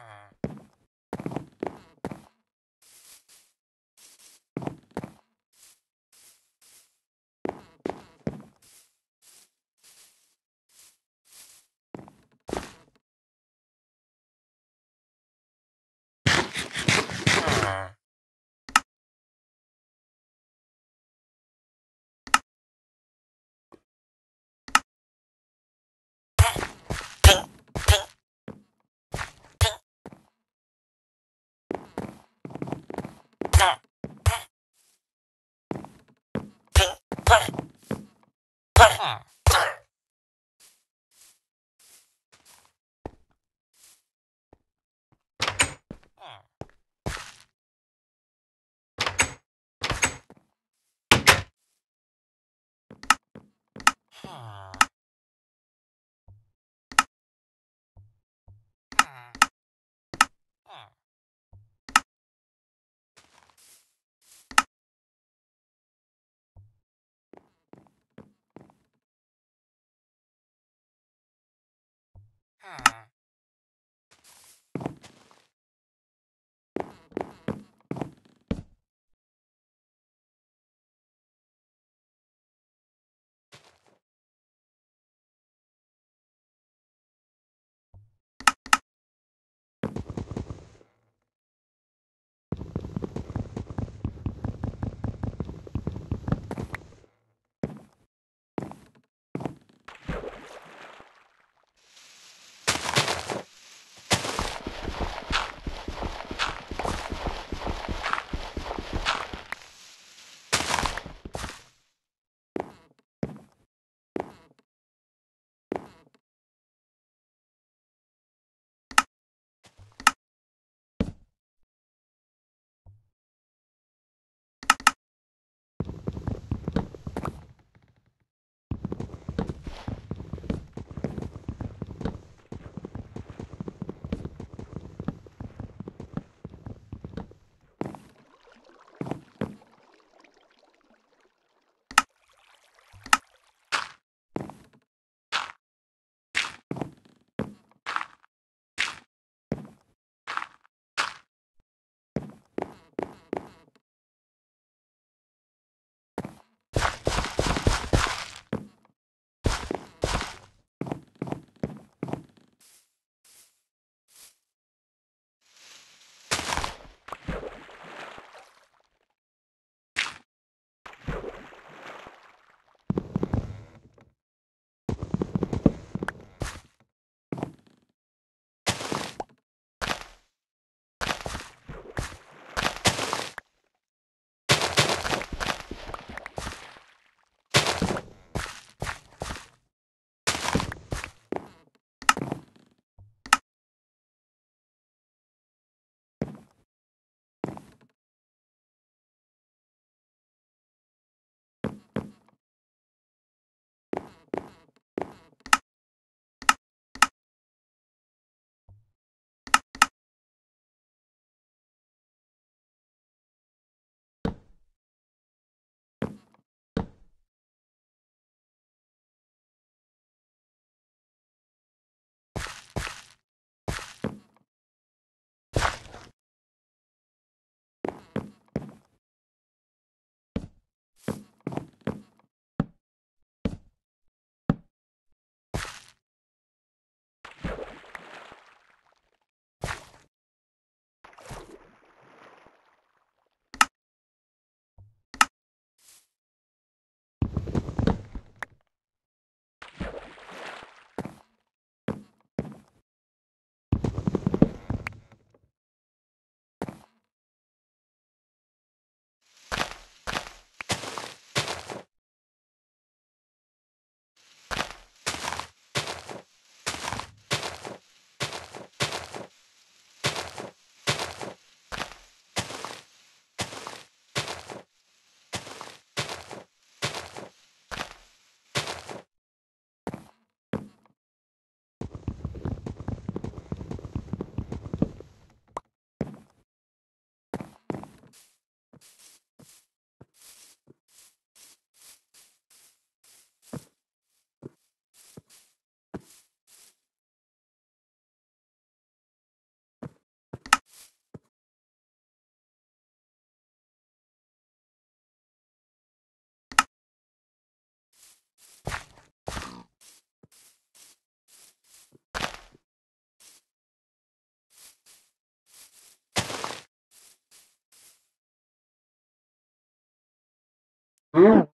Ah. Ah. Mm-hmm.